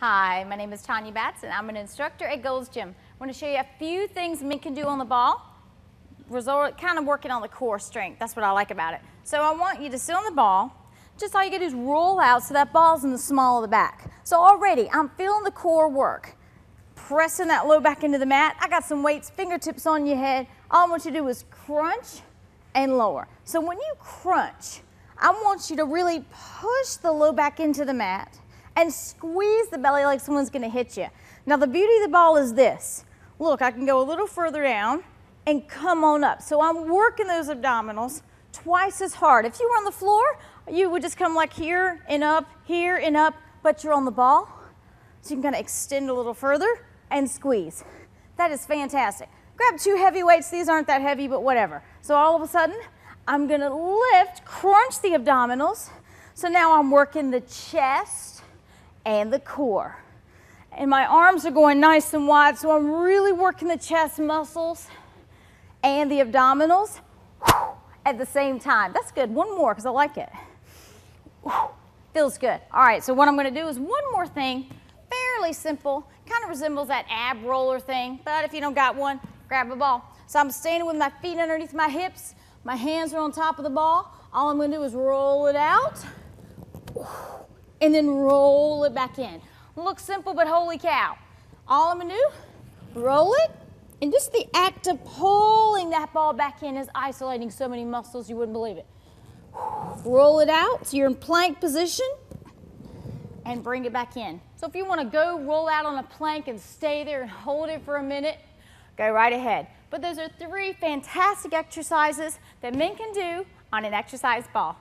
Hi, my name is Tanya Batts and I'm an instructor at Gold's Gym. I want to show you a few things men can do on the ball, resort, kind of working on the core strength. That's what I like about it. So I want you to sit on the ball. Just all you gotta do is roll out so that ball's in the small of the back. So already I'm feeling the core work. Pressing that low back into the mat. I got some weights, fingertips on your head. All I want you to do is crunch and lower. So when you crunch, I want you to really push the low back into the mat and squeeze the belly like someone's gonna hit you. Now the beauty of the ball is this. Look, I can go a little further down and come on up. So I'm working those abdominals twice as hard. If you were on the floor, you would just come like here and up, here and up, but you're on the ball. So you can kind of extend a little further and squeeze. That is fantastic. Grab two heavy weights. These aren't that heavy, but whatever. So all of a sudden, I'm gonna lift, crunch the abdominals. So now I'm working the chest and the core. And my arms are going nice and wide, so I'm really working the chest muscles and the abdominals at the same time. That's good. One more, because I like it. Feels good. All right, so what I'm gonna do is one more thing, fairly simple, kind of resembles that ab roller thing, but if you don't got one, grab a ball. So I'm standing with my feet underneath my hips, my hands are on top of the ball. All I'm gonna do is roll it out and then roll it back in. Looks simple, but holy cow. All I'm gonna do, roll it, and just the act of pulling that ball back in is isolating so many muscles you wouldn't believe it. Roll it out so you're in plank position and bring it back in. So if you wanna go roll out on a plank and stay there and hold it for a minute, go right ahead. But those are three fantastic exercises that men can do on an exercise ball.